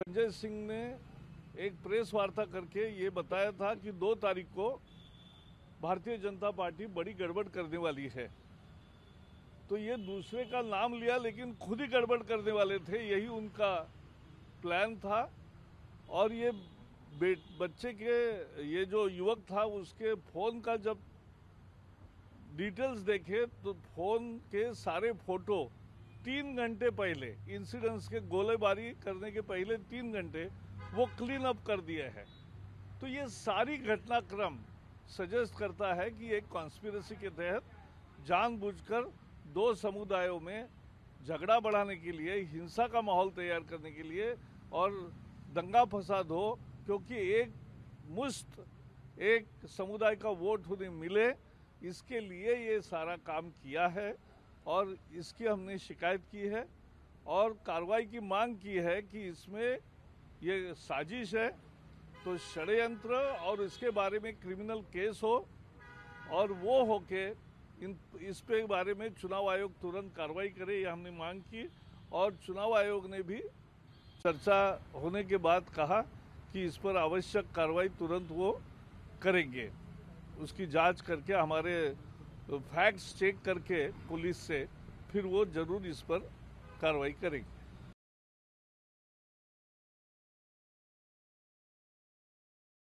संजय सिंह ने एक प्रेस वार्ता करके ये बताया था कि दो तारीख को भारतीय जनता पार्टी बड़ी गड़बड़ करने वाली है। तो ये दूसरे का नाम लिया, लेकिन खुद ही गड़बड़ करने वाले थे, यही उनका प्लान था। और ये बच्चे के, ये जो युवक था, उसके फ़ोन का जब डिटेल्स देखे तो फ़ोन के सारे फ़ोटो तीन घंटे पहले इंसिडेंट्स के गोलेबारी करने के पहले तीन घंटे, वो क्लीन अप कर दिए हैं। तो ये सारी घटनाक्रम सजेस्ट करता है कि एक कॉन्स्पिरसी के तहत जानबूझकर दो समुदायों में झगड़ा बढ़ाने के लिए, हिंसा का माहौल तैयार करने के लिए और दंगा फसाद हो, क्योंकि एक मुश्त एक समुदाय का वोट उन्हें मिले, इसके लिए ये सारा काम किया है। और इसकी हमने शिकायत की है और कार्रवाई की मांग की है कि इसमें ये साजिश है तो षडयंत्र और इसके बारे में क्रिमिनल केस हो और वो हो के इन, इस पे बारे में चुनाव आयोग तुरंत कार्रवाई करे, ये हमने मांग की और चुनाव आयोग ने भी चर्चा होने के बाद कहा कि इस पर आवश्यक कार्रवाई तुरंत वो करेंगे। उसकी जाँच करके हमारे फैक्ट्स चेक करके पुलिस से फिर वो ज़रूर इस पर कार्रवाई करेगी।